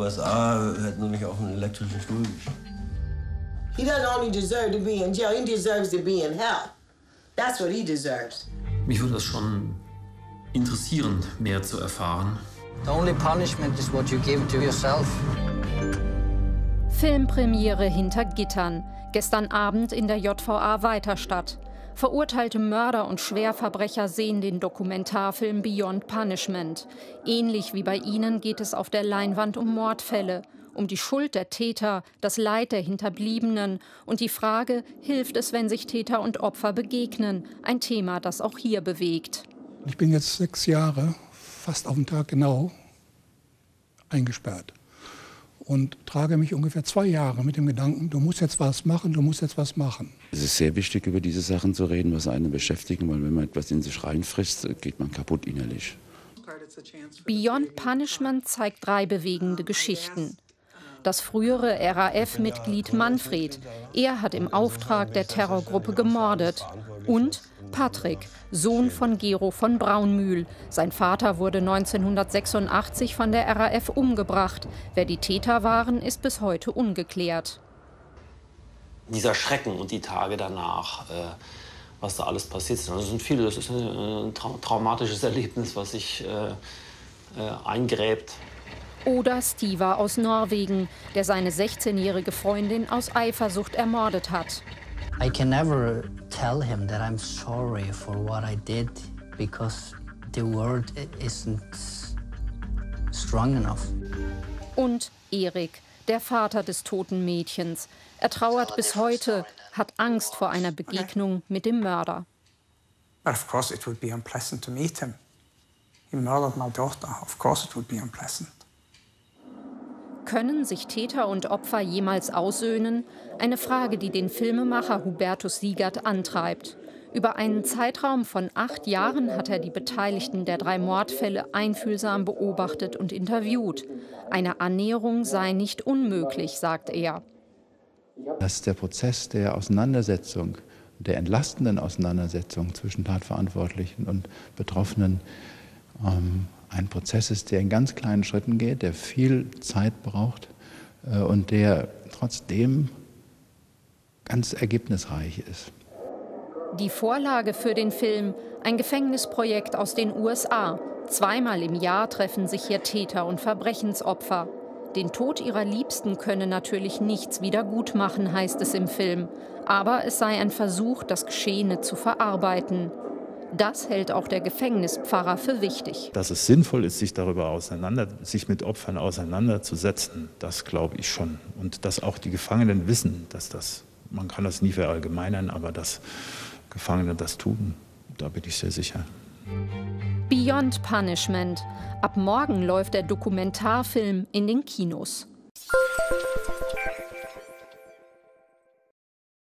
USA hätten sie mich auf einen elektrischen Stuhl geschickt. He doesn't only deserve to be in jail, he deserves to be in hell. That's what he deserves. Mich würde es schon interessieren, mehr zu erfahren. The only punishment is what you give to yourself. Filmpremiere hinter Gittern. Gestern Abend in der JVA Weiterstadt. Verurteilte Mörder und Schwerverbrecher sehen den Dokumentarfilm Beyond Punishment. Ähnlich wie bei ihnen geht es auf der Leinwand um Mordfälle, um die Schuld der Täter, das Leid der Hinterbliebenen und die Frage, hilft es, wenn sich Täter und Opfer begegnen? Ein Thema, das auch hier bewegt. Ich bin jetzt sechs Jahre, fast auf den Tag genau, eingesperrt und trage mich ungefähr zwei Jahre mit dem Gedanken, du musst jetzt was machen, du musst jetzt was machen. Es ist sehr wichtig, über diese Sachen zu reden, was einen beschäftigen, weil wenn man etwas in sich reinfrisst, geht man kaputt innerlich. Beyond Punishment zeigt drei bewegende Geschichten. Das frühere RAF-Mitglied Manfred. Er hat im Auftrag der Terrorgruppe gemordet. Und Patrick, Sohn von Gero von Braunmühl. Sein Vater wurde 1986 von der RAF umgebracht. Wer die Täter waren, ist bis heute ungeklärt. Dieser Schrecken und die Tage danach, äh, was da alles passiert ist, das sind viele. Das ist ein trau traumatisches Erlebnis, was sich äh, äh, eingräbt. Oder Stiva aus Norwegen, der seine 16-jährige Freundin aus Eifersucht ermordet hat. I can never tell him that I'm sorry for what I did because the word isn't strong enough. Und Erik, der Vater des toten Mädchens. Er trauert bis heute, hat Angst vor einer Begegnung mit dem Mörder. But of course it would be unpleasant to meet him. He murdered my daughter. Of course it would be unpleasant. Können sich Täter und Opfer jemals aussöhnen? Eine Frage, die den Filmemacher Hubertus Siegert antreibt. Über einen Zeitraum von acht Jahren hat er die Beteiligten der drei Mordfälle einfühlsam beobachtet und interviewt. Eine Annäherung sei nicht unmöglich, sagt er. Dass der Prozess der Auseinandersetzung, der entlastenden Auseinandersetzung zwischen Tatverantwortlichen und Betroffenen ähm, ein Prozess ist, der in ganz kleinen Schritten geht, der viel Zeit braucht äh, und der trotzdem ganz ergebnisreich ist. Die Vorlage für den Film, ein Gefängnisprojekt aus den USA. Zweimal im Jahr treffen sich hier Täter und Verbrechensopfer. Den Tod ihrer Liebsten könne natürlich nichts wiedergutmachen, heißt es im Film. Aber es sei ein Versuch, das Geschehene zu verarbeiten. Das hält auch der Gefängnispfarrer für wichtig. Dass es sinnvoll ist, sich darüber auseinander, sich mit Opfern auseinanderzusetzen, das glaube ich schon. Und dass auch die Gefangenen wissen, dass das, man kann das nie verallgemeinern, aber dass Gefangene das tun, da bin ich sehr sicher. Beyond Punishment. Ab morgen läuft der Dokumentarfilm in den Kinos.